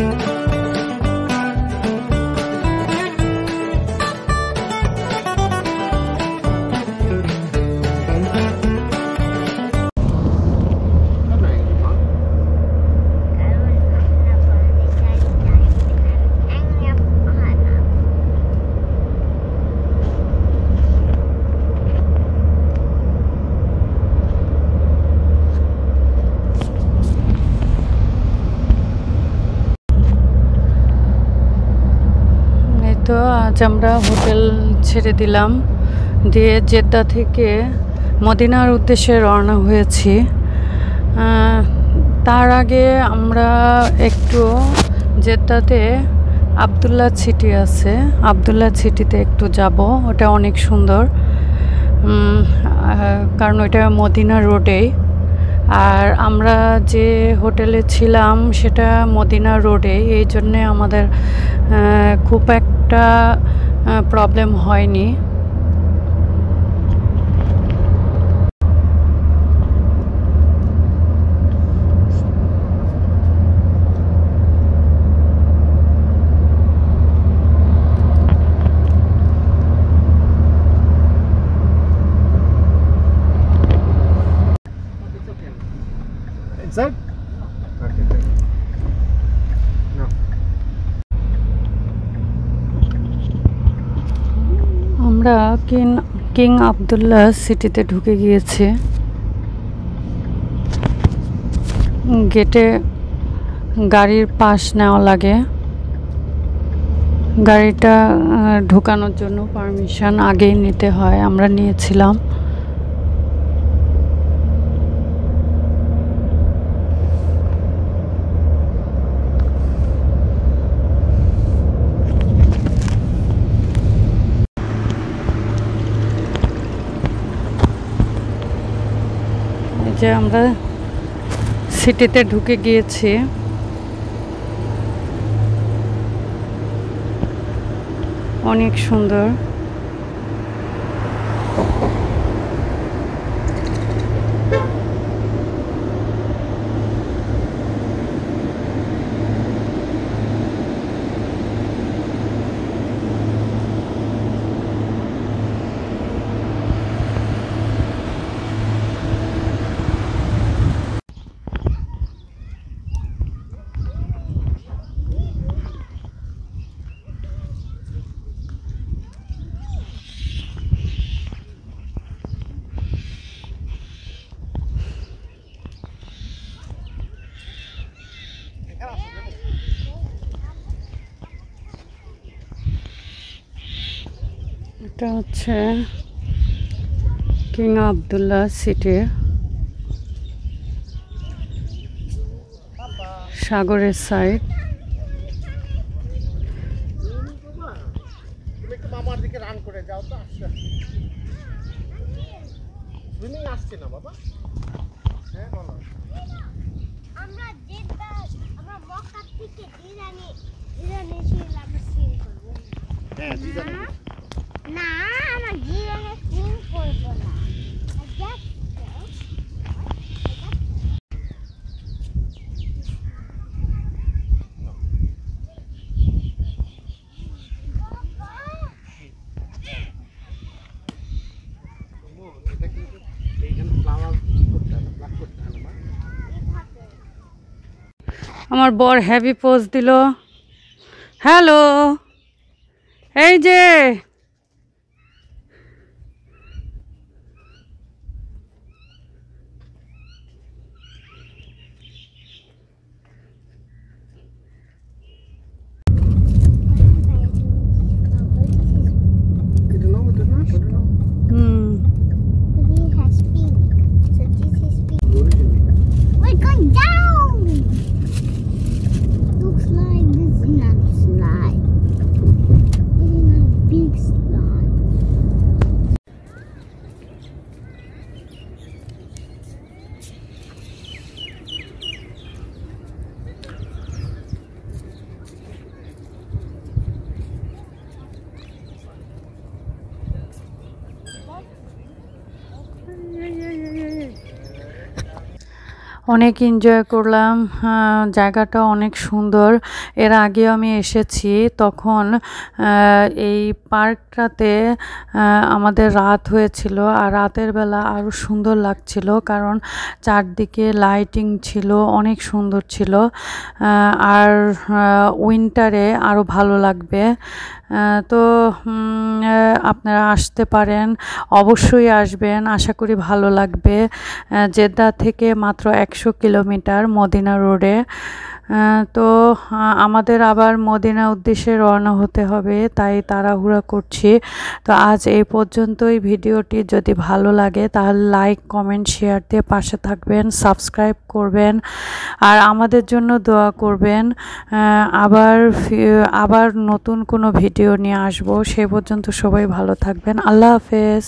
এই আমরা হোটেল ছেড়ে দিলাম। দিয়ে জেদ্দা থেকে মদিনার উদ্দেশ্যে রওনা হয়েছি। তার আগে আমরা একটু জেদ্দাতে আবদুল্লাহ সিটি আছে। আবদুল্লাহ সিটিতে একটু যাব। ওটা অনেক সুন্দর। কারণ ওইটা মদিনা রোডেই। আর আমরা যে হোটেলে ছিলাম, সেটা মদিনা রোডে এই জন্যে আমাদের খুব খুব একটা প্রবলেম হয়নি Inside? আমরা কিং কিং আবদুল্লাহ সিটিতে ঢুকে গিয়েছি। গেটে গাড়ির পাশ নেওয়া লাগে। গাড়িটা ঢোকানোর জন্য পারমিশন আগেই নিতে হয়, আমরা নিয়েছিলাম। যে আমরা সিটিতে ঢুকে গিয়েছি। অনেক সুন্দর। এটা হচ্ছে কিং আবদুল্লাহ সিটি। সাগরের সাইড তুমি একটু মামার দিকে রান করে যাও তো আসছে। সুইমিং না বাবা? হ্যাঁ বলো। আমরা আমরা আমার বর হ্যাভি পোজ দিল। হ্যালো এই যে অনেক এনজয় করলাম। জায়গাটা অনেক সুন্দর। এর আগেও আমি এসেছি। তখন এই পার্কটাতে আমাদের রাত হয়েছিল আর রাতের বেলা আরও সুন্দর লাগছিল কারণ চারদিকে লাইটিং ছিল, অনেক সুন্দর ছিল। আর উইন্টারে আরও ভালো লাগবে। তো আপনারা আসতে পারেন, অবশ্যই আসবেন, আশা করি ভালো লাগবে। জেদ্দা থেকে মাত্র একশো কিলোমিটার মদিনা রোডে। তো আমাদের আবার মদিনা উদ্দেশ্যে রওনা হতে হবে, তাই তাড়াহুড়া করছি। তো আজ এই পর্যন্তই ভিডিওটি। যদি ভালো লাগে তাহলে লাইক কমেন্ট শেয়ার দিয়ে পাশে থাকবেন সাবস্ক্রাইব করবেন, আর আমাদের জন্য দোয়া করবেন। আবার আবার নতুন কোনো ভিডিও নিয়ে আসব। সেই পর্যন্ত সবাই ভালো থাকবেন। আল্লাহ হাফেজ।